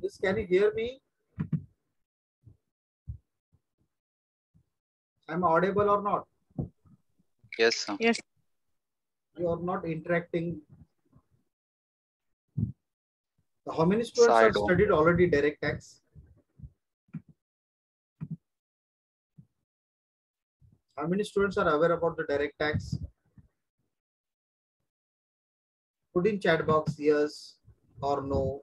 This can you hear me? I'm audible or not? Yes, sir. Yes. You are not interacting. How many students I have don't. studied already direct tax? How many students are aware about the direct tax? Put in chat box yes or no.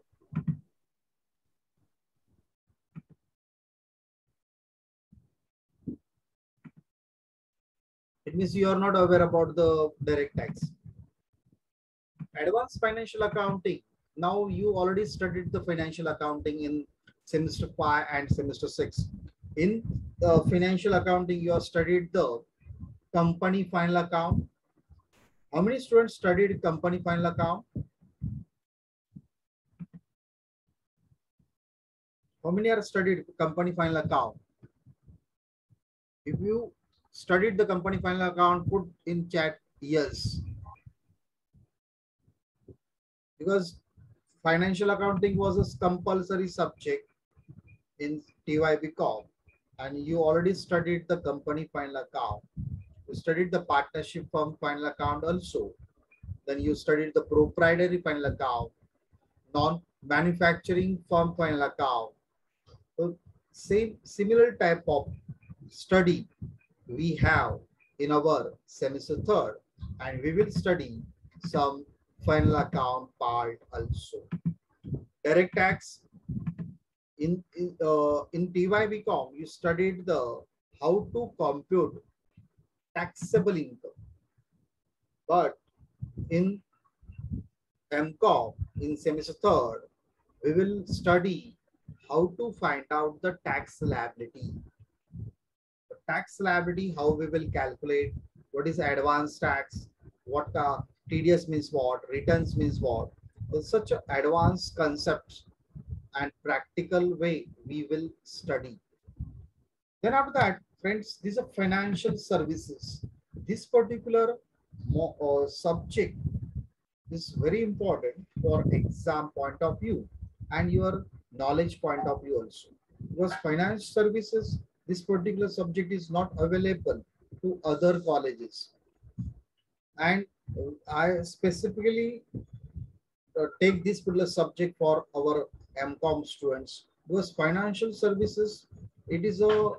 Means you are not aware about the direct tax. Advanced financial accounting. Now you already studied the financial accounting in semester five and semester six. In the financial accounting, you have studied the company final account. How many students studied company final account? How many are studied company final account? If you studied the company final account, put in chat yes. Because financial accounting was a compulsory subject in TYBCom and you already studied the company final account. You studied the partnership firm final account also. Then you studied the proprietary final account, non-manufacturing firm final account. So same similar type of study we have in our semester third and we will study some final account part also. Direct tax in in, uh, in TYBCom you studied the how to compute taxable income but in MCOM in semester third we will study how to find out the tax liability tax liability how we will calculate what is advanced tax what uh, TDS means what returns means what such advanced concepts and practical way we will study. Then after that, friends, these are financial services. This particular uh, subject is very important for exam point of view and your knowledge point of view also. Because finance services, this particular subject is not available to other colleges. And I specifically uh, take this particular subject for our MCOM students. Because financial services it is a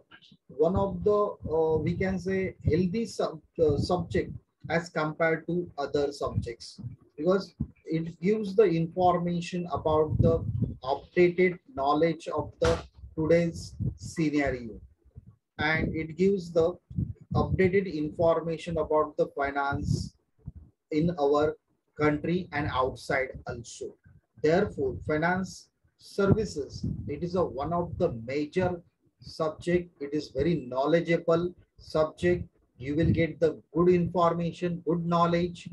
one of the uh, we can say healthy sub, uh, subject as compared to other subjects. Because it gives the information about the updated knowledge of the today's scenario and it gives the updated information about the finance in our country and outside also. Therefore finance services it is a one of the major subject. It is very knowledgeable subject. You will get the good information good knowledge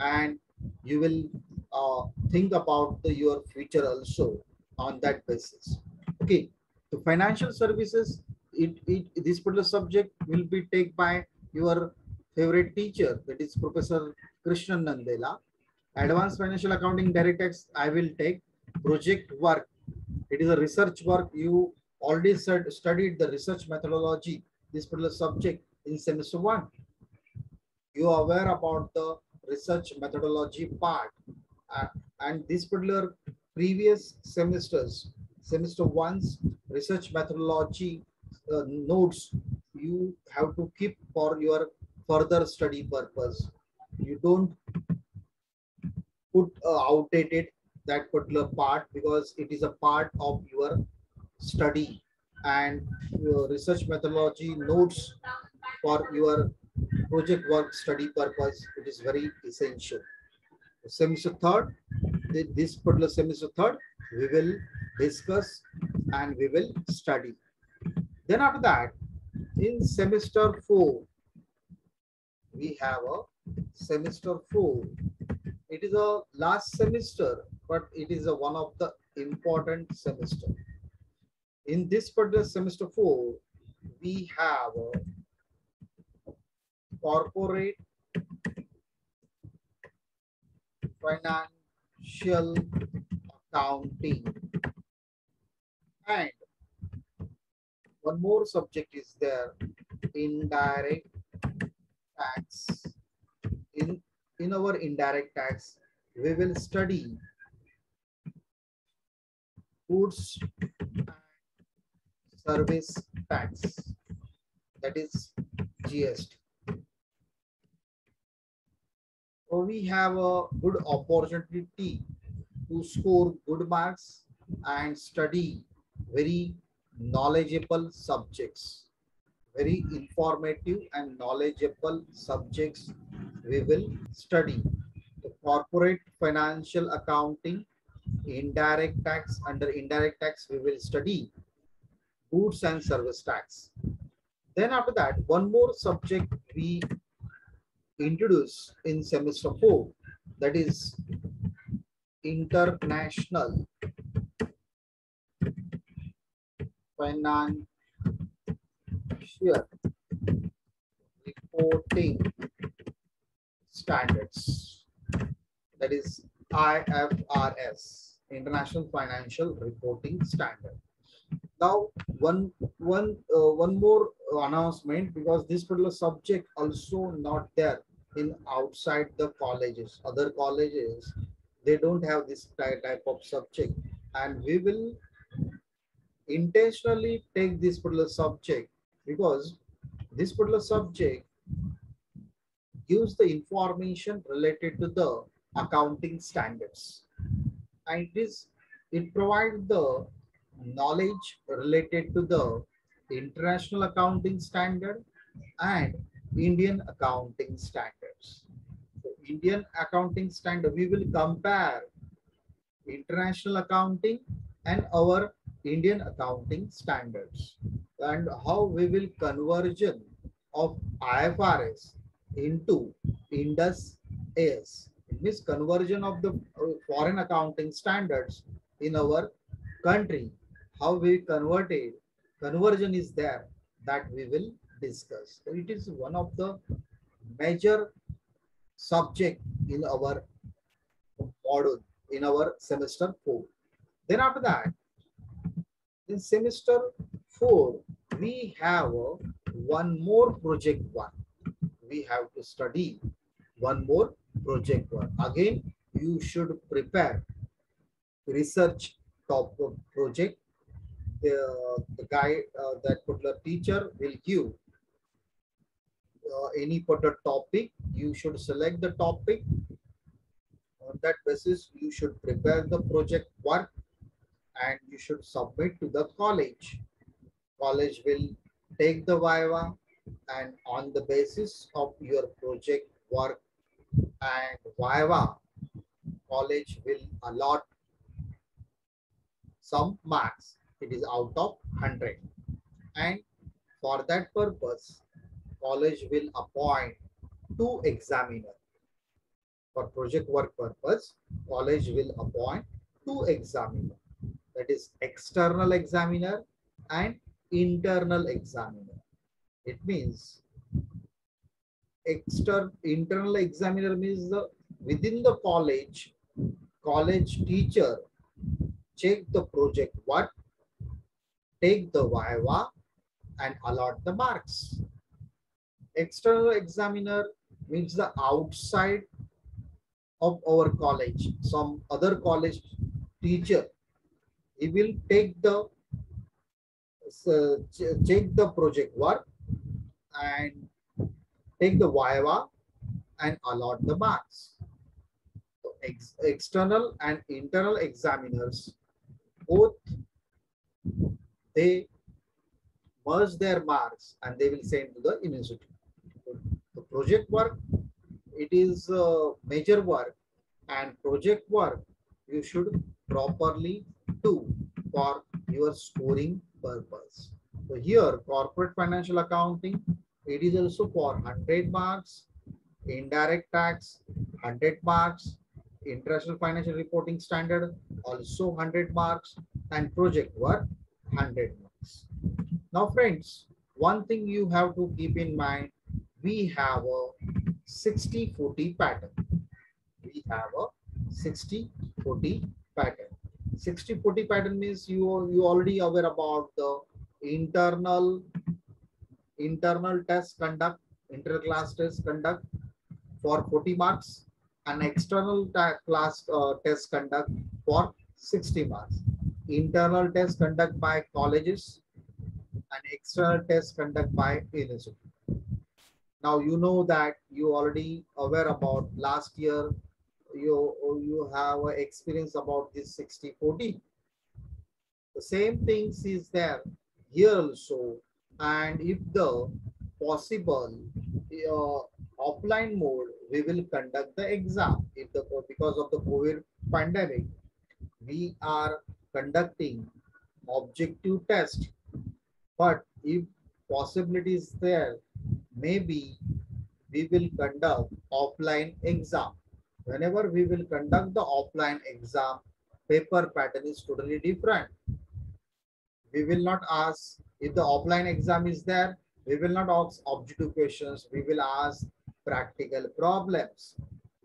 and you will uh, think about the, your future also on that basis. Okay. The financial services it, it this particular subject will be taken by your favorite teacher that is professor krishnan nandela. Advanced financial accounting direct tax i will take project work. It is a research work. You already said, studied the research methodology this particular subject in semester one. You are aware about the research methodology part. Uh, and this particular previous semesters semester one's research methodology uh, notes you have to keep for your further study purpose. You don't put uh, outdated that particular part because it is a part of your study. And your research methodology notes for your project work study purpose it is very essential. Semester third this particular semester third we will discuss and we will study then after that in semester four we have a semester four it is a last semester, but it is a one of the important semester. In this particular semester four, we have corporate financial accounting. And one more subject is there, indirect tax. In, in our indirect tax, we will study goods and service tax, that is GST. So we have a good opportunity to score good marks and study very knowledgeable subjects, very informative and knowledgeable subjects we will study. The corporate financial accounting, indirect tax, under indirect tax we will study goods and service tax. Then after that, one more subject we introduce in semester four, that is international financial reporting standards. That is IFRS, International Financial Reporting Standard. Now, one one uh, one more announcement because this particular subject also not there in outside the colleges. Other colleges they don't have this type of subject, and we will intentionally take this particular subject because this particular subject gives the information related to the accounting standards. And it is it provides the knowledge related to the international accounting standard and indian accounting standards. So indian accounting standard we will compare international accounting and our Indian accounting standards and how we will conversion of IFRS into Ind AS. It means conversion of the uh, foreign accounting standards in our country. How we convert converted, conversion is there that we will discuss. So it is one of the major subject in our module in our semester four. Then after that, in semester four, we have one more project one. We have to study one more project one. Again, you should prepare research top project. The, the guy, uh, that particular teacher will give uh, any particular topic. You should select the topic. On that basis, you should prepare the project work and you should submit to the college. College will take the Viva and on the basis of your project work and Viva, college will allot some marks. It is out of 100. And for that purpose, college will appoint two examiner. For project work purpose, college will appoint two examiner that is external examiner and internal examiner. It means external internal examiner means the within the college, college teacher check the project what, take the Viva and allot the marks. External examiner means the outside of our college, some other college teacher he will take the uh, check the project work and take the Viva and allot the marks. So ex external and internal examiners both they merge their marks and they will send to the university. The project work, it is uh, major work and project work you should properly do for your scoring purpose. So here, corporate financial accounting, it is also for 100 marks, indirect tax, 100 marks, international financial reporting standard, also 100 marks, and project work, 100 marks. Now, friends, one thing you have to keep in mind, we have a 60-40 pattern. We have a 60-40 pattern. 60-40 pattern means you, you already aware about the internal, internal test conduct, inter-class test conduct for 40 marks and external class uh, test conduct for 60 marks. Internal test conduct by colleges and external test conduct by university. Now you know that you already aware about last year you you have experience about this 60 40 the same things is there here also. And if the possible uh, offline mode we will conduct the exam. If the because of the covid pandemic we are conducting objective test. But if possibility is there maybe we will conduct offline exam whenever we will conduct the offline exam, paper pattern is totally different. We will not ask if the offline exam is there, we will not ask objective questions. We will ask practical problems,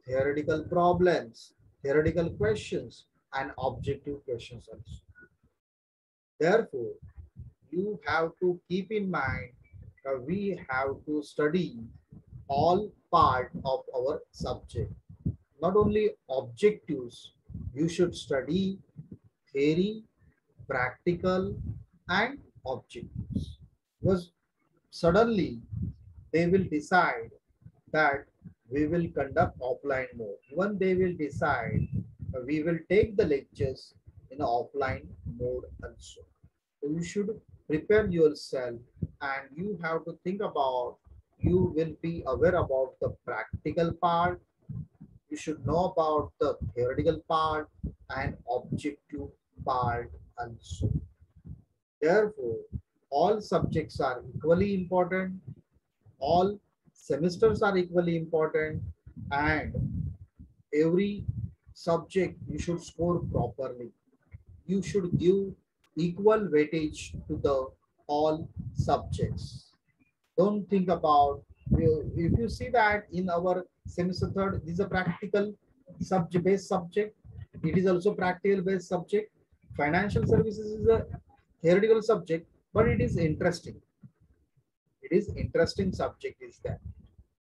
theoretical problems, theoretical questions, and objective questions also. Therefore, you have to keep in mind that we have to study all part of our subject not only objectives, you should study theory, practical, and objectives. Because suddenly they will decide that we will conduct offline mode. When they will decide uh, we will take the lectures in offline mode also. So you should prepare yourself and you have to think about you will be aware about the practical part you should know about the theoretical part and objective part also. Therefore, all subjects are equally important, all semesters are equally important, and every subject you should score properly. You should give equal weightage to the all subjects. Don't think about if you see that in our semester third, this is a practical subject based subject. It is also practical based subject. Financial services is a theoretical subject, but it is interesting. It is interesting subject is that.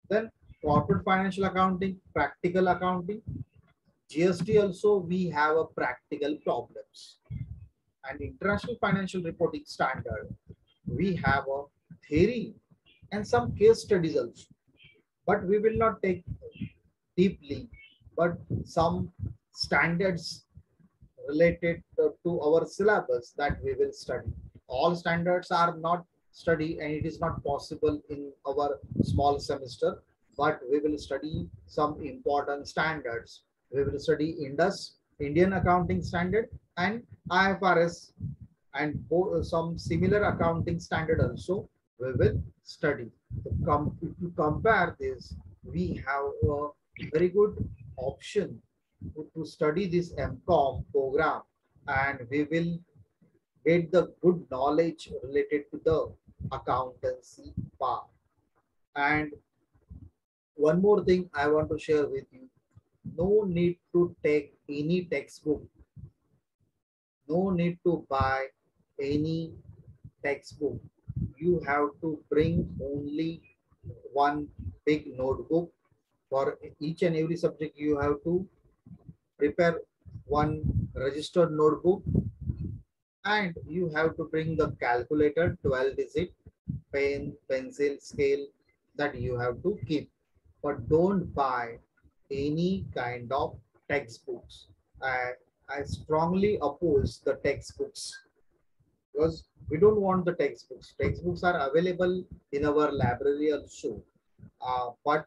Then corporate financial accounting, practical accounting, GST also we have a practical problems. And international financial reporting standard, we have a theory and some case studies also. But we will not take deeply, but some standards related to our syllabus that we will study. All standards are not study and it is not possible in our small semester, but we will study some important standards. We will study Indus, Indian Accounting Standard and IFRS and some similar accounting standard also we will study. To com you compare this, we have a very good option to, to study this MCOM program and we will get the good knowledge related to the accountancy part. And one more thing I want to share with you. No need to take any textbook. No need to buy any textbook you have to bring only one big notebook. For each and every subject you have to prepare one registered notebook. And you have to bring the calculator 12 digit pen pencil scale that you have to keep. But don't buy any kind of textbooks. I, I strongly oppose the textbooks because we don't want the textbooks. Textbooks are available in our library also, uh, but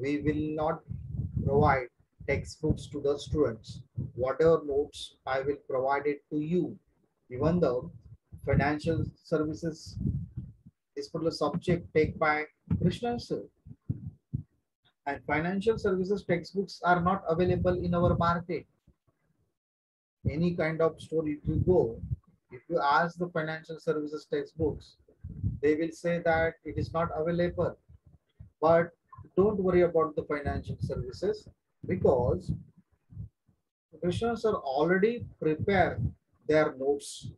we will not provide textbooks to the students. Whatever notes I will provide it to you, even though financial services is for the subject take by Krishna sir. And financial services textbooks are not available in our market. Any kind of store if you go, if you ask the financial services textbooks, they will say that it is not available. But don't worry about the financial services because Krishna are already prepared their notes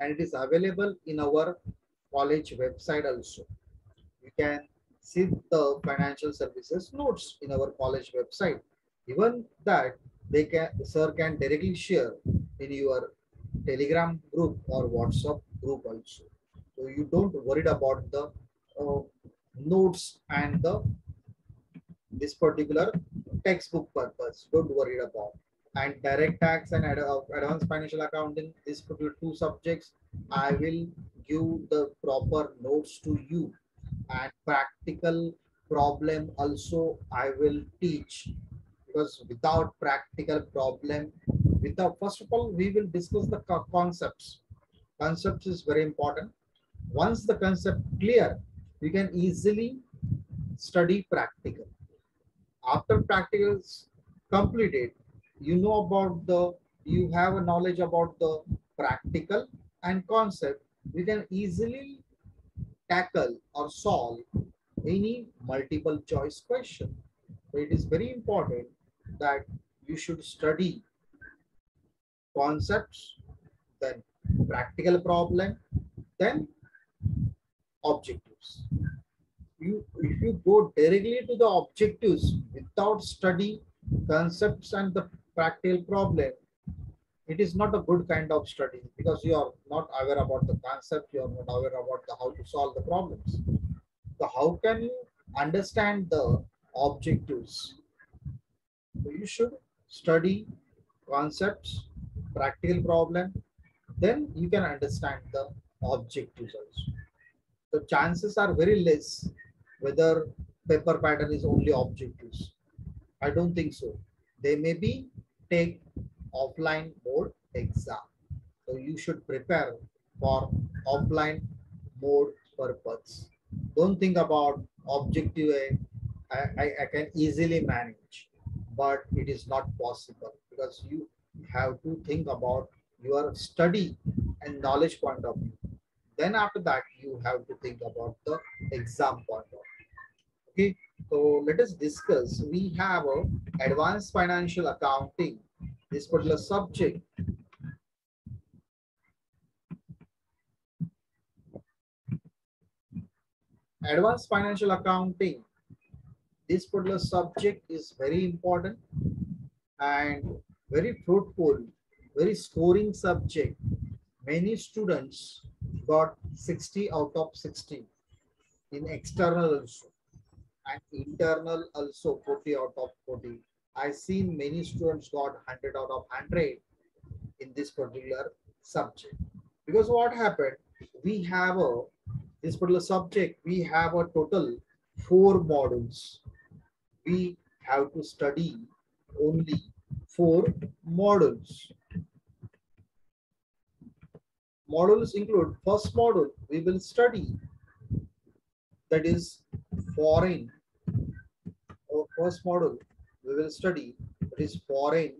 and it is available in our college website also. You can see the financial services notes in our college website. Even that they can sir can directly share in your telegram group or whatsapp group also. So you don't worried about the uh, notes and the this particular textbook purpose. Don't worry about. And direct tax and ad advanced financial accounting these particular two subjects i will give the proper notes to you. And practical problem also i will teach. Because without practical problem without first of all we will discuss the concepts. Concepts is very important. Once the concept clear you can easily study practical. After practical is completed you know about the you have a knowledge about the practical and concept. You can easily tackle or solve any multiple choice question. So it is very important that you should study concepts, then practical problem, then objectives. You, if you go directly to the objectives without study concepts and the practical problem, it is not a good kind of study because you are not aware about the concept, you are not aware about the, how to solve the problems. So how can you understand the objectives so you should study concepts, practical problem, then you can understand the objectives also. The chances are very less whether paper pattern is only objectives. I don't think so. They may be take offline mode exam. So you should prepare for offline mode purpose. Don't think about objective A. I, I, I can easily manage but it is not possible because you have to think about your study and knowledge point of view. Then after that, you have to think about the exam point of view. Okay, so let us discuss. We have a advanced financial accounting, this particular subject. Advanced financial accounting this particular subject is very important and very fruitful, very scoring subject. Many students got 60 out of 60 in external also and internal also 40 out of 40. I seen many students got 100 out of 100 in this particular subject. Because what happened, we have a, this particular subject, we have a total four modules we have to study only four models. Models include first model we will study that is foreign. Our first model we will study that is foreign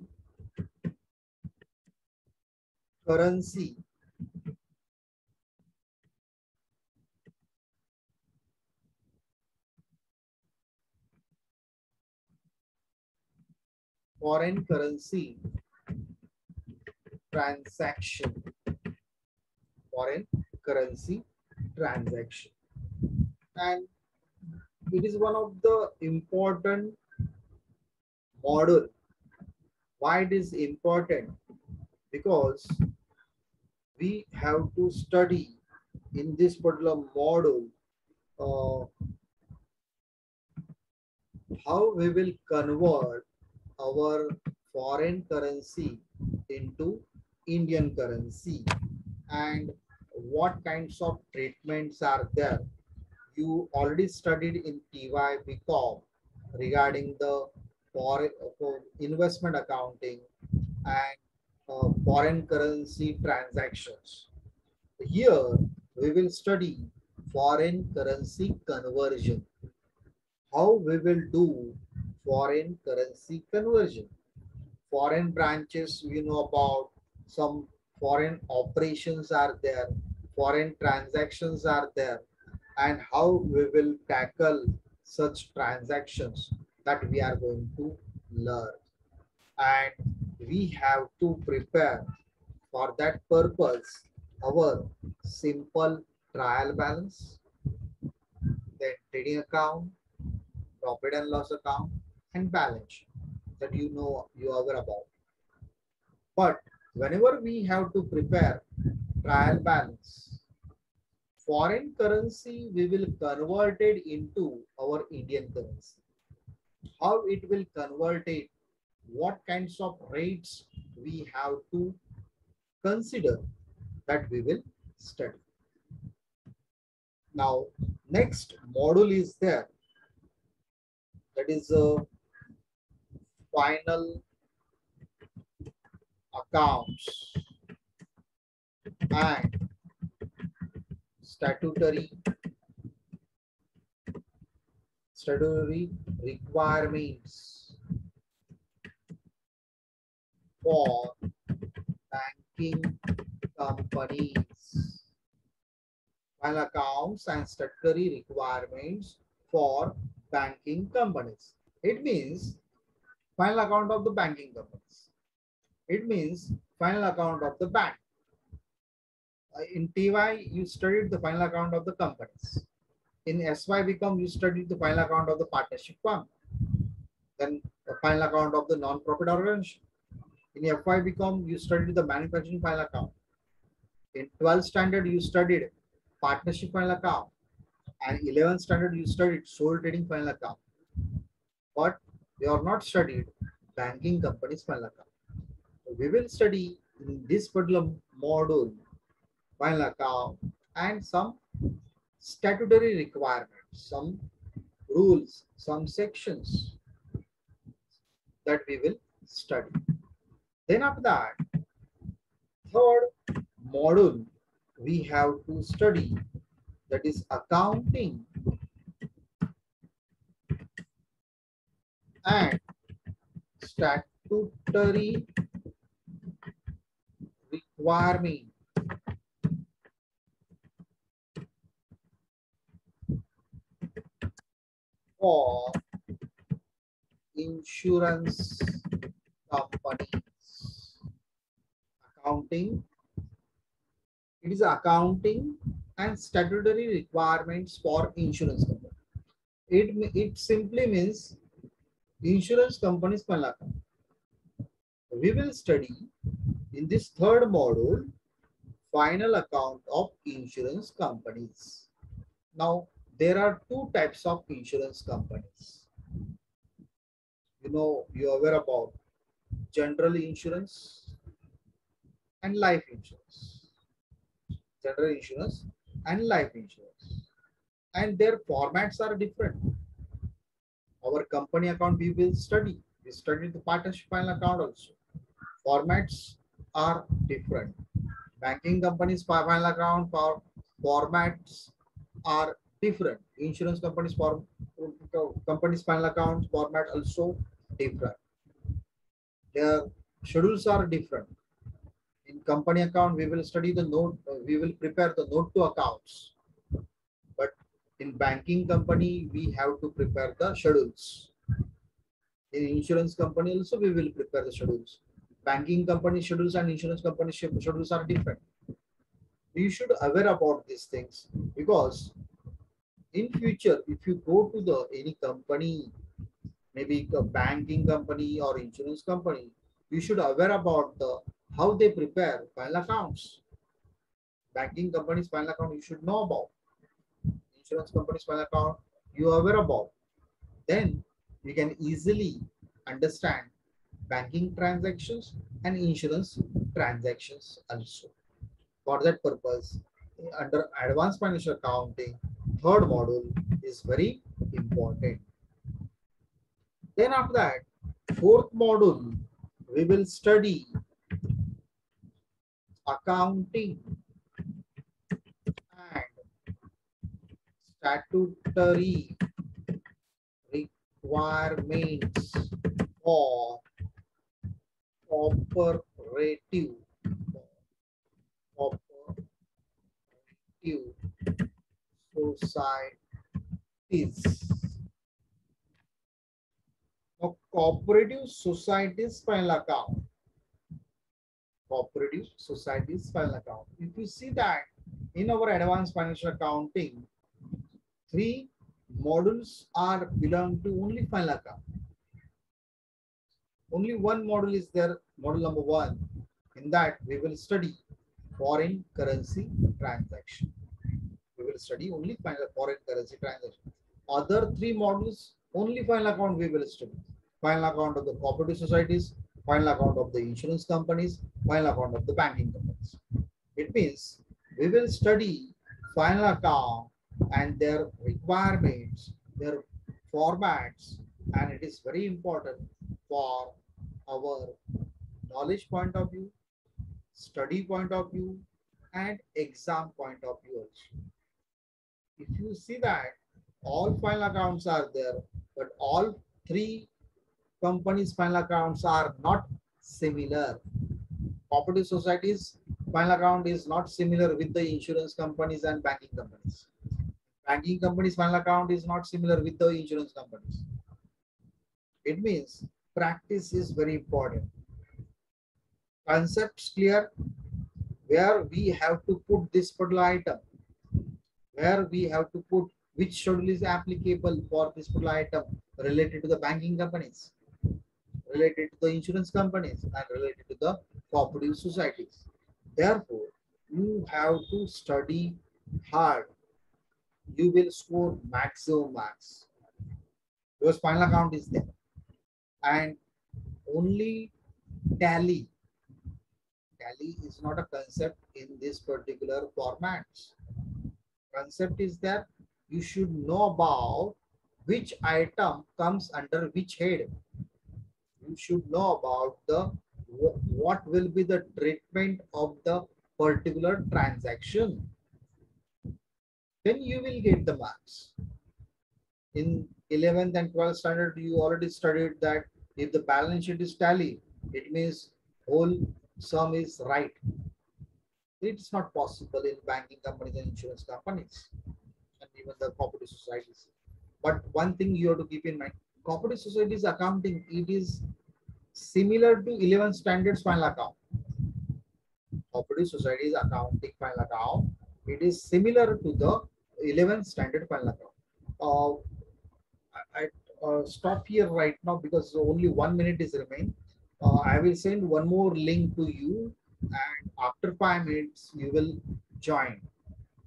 currency foreign currency transaction. Foreign currency transaction. And it is one of the important model. Why it is important? Because we have to study in this particular model uh, how we will convert our foreign currency into Indian currency and what kinds of treatments are there. You already studied in TY BCom regarding the foreign investment accounting and uh, foreign currency transactions. Here we will study foreign currency conversion. How we will do foreign currency conversion. Foreign branches, we know about some foreign operations are there, foreign transactions are there, and how we will tackle such transactions that we are going to learn. And we have to prepare for that purpose our simple trial balance, then trading account, profit and loss account, and balance that you know you are aware about. But whenever we have to prepare trial balance, foreign currency we will convert it into our Indian currency. How it will convert it, what kinds of rates we have to consider that we will study. Now, next module is there. That is a final accounts and statutory statutory requirements for banking companies. Final accounts and statutory requirements for banking companies. It means final account of the banking companies. It means final account of the bank. Uh, in TY, you studied the final account of the companies. In SY BCom you studied the final account of the partnership firm. Then the final account of the non-profit organization. In FY BCom you studied the manufacturing final account. In 12th standard, you studied partnership final account. And 11th standard, you studied sole trading final account. But you are not studied banking companies final account. We will study in this particular module final account and some statutory requirements, some rules, some sections that we will study. Then after that, third module we have to study that is accounting and statutory requirement for insurance companies. Accounting. It is accounting and statutory requirements for insurance company. It, it simply means insurance companies. We will study in this third module final account of insurance companies. Now, there are two types of insurance companies. You know, you are aware about general insurance and life insurance. General insurance and life insurance. And their formats are different. Our company account we will study. We studied the partnership final account also. Formats are different. Banking companies final account for formats are different. Insurance companies form companies final accounts format also different. Their schedules are different. In company account, we will study the note, we will prepare the note to accounts. Banking company, we have to prepare the schedules. In insurance company also, we will prepare the schedules. Banking company schedules and insurance company schedules are different. You should aware about these things because in future, if you go to the any company, maybe a banking company or insurance company, you should aware about the how they prepare final accounts. Banking company's final account you should know about. Insurance company's final account you are aware about. Then you can easily understand banking transactions and insurance transactions also. For that purpose, under advanced financial accounting, third module is very important. Then after that, fourth module, we will study accounting and statutory requirements for cooperative cooperative societies. Now, cooperative societies final account. cooperative societies final account. If you see that in our advanced financial accounting, three modules are belong to only final account. Only one model is there, model number one. In that we will study foreign currency transaction. We will study only final foreign currency transaction. Other three models, only final account we will study. Final account of the cooperative societies, final account of the insurance companies, final account of the banking companies. It means we will study final account and their requirements, their formats, and it is very important for our knowledge point of view, study point of view, and exam point of view also. If you see that all final accounts are there, but all three companies' final accounts are not similar. Cooperative societies final account is not similar with the insurance companies and banking companies. Banking companies final account is not similar with the insurance companies. It means practice is very important. Concepts clear where we have to put this particular item, where we have to put which schedule is applicable for this particular item related to the banking companies, related to the insurance companies, and related to the cooperative societies. Therefore, you have to study hard. You will score maximum marks. Your final account is there. And only tally. Tally is not a concept in this particular format. Concept is that you should know about which item comes under which head. You should know about the what will be the treatment of the particular transaction. Then you will get the marks. In 11th and 12th standard, you already studied that if the balance sheet is tally, it means whole sum is right. It's not possible in banking companies and insurance companies and even the cooperative societies. But one thing you have to keep in mind, cooperative societies accounting, it is similar to 11 standards final account. Cooperative societies accounting final account, it is similar to the 11 standard final account. Uh, I, I uh, stop here right now because only one minute is remain. Uh, I will send one more link to you and after five minutes you will join.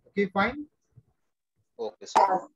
Okay, fine? Okay, sir.